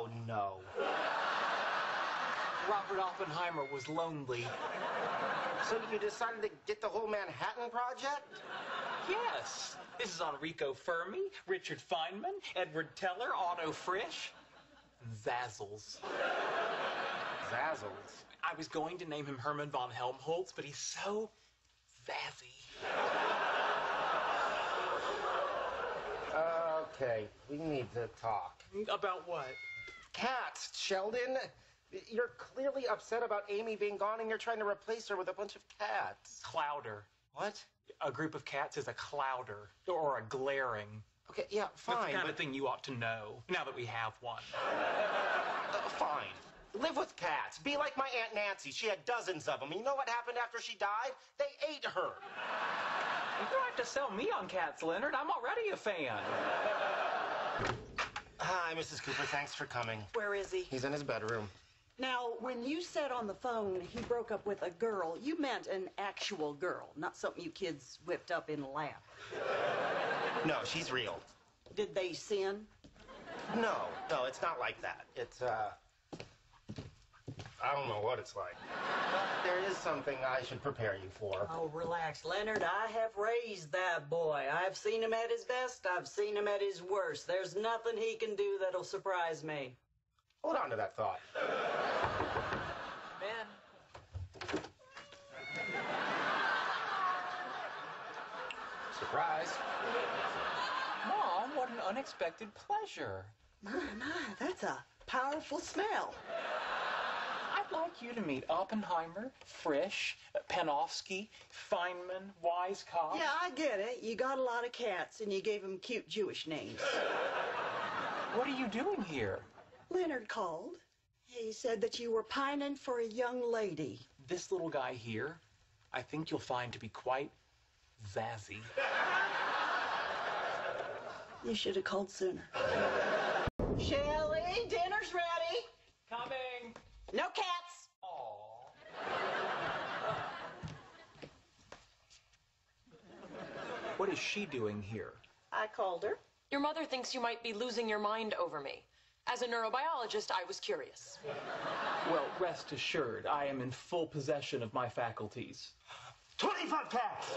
Oh, no. Robert Oppenheimer was lonely. So you decided to get the whole Manhattan Project? Yes. This is on Enrico Fermi, Richard Feynman, Edward Teller, Otto Frisch, Zazzles. Zazzles. I was going to name him Hermann von Helmholtz, but he's so zazzy. Okay, we need to talk. About what? Cats, Sheldon. You're clearly upset about Amy being gone and you're trying to replace her with a bunch of cats. Clowder. What? A group of cats is a clowder or a glaring. Okay, yeah, fine. That's the kind but- of thing you ought to know now that we have one. Uh, fine. Live with cats. Be like my Aunt Nancy. She had dozens of them. You know what happened after she died? They ate her. You don't have to sell me on cats, Leonard. I'm already a fan. Hi, Mrs. Cooper. Thanks for coming. Where is he? He's in his bedroom. Now, when you said on the phone he broke up with a girl, you meant an actual girl, not something you kids whipped up in a lab. No, she's real. Did they sin? No, no, it's not like that. It's, uh. I don't know what it's like. But there is something I should prepare you for. Oh, relax, Leonard. I have raised that boy. I've seen him at his best. I've seen him at his worst. There's nothing he can do that'll surprise me. Hold on to that thought. Man. Surprise. Mom, what an unexpected pleasure. My, my, that's a powerful smell. I'd like you to meet Oppenheimer, Frisch, Panofsky, Feynman, Weisskopf. Yeah, I get it. You got a lot of cats and you gave them cute Jewish names. What are you doing here? Leonard called. He said that you were pining for a young lady. This little guy here, I think you'll find to be quite zazzy. You should have called sooner. Shelly, dinner's ready. Coming. No cats. Aww. What is she doing here? I called her. Your mother thinks you might be losing your mind over me. As a neurobiologist, I was curious. Well, rest assured, I am in full possession of my faculties. 25 cats!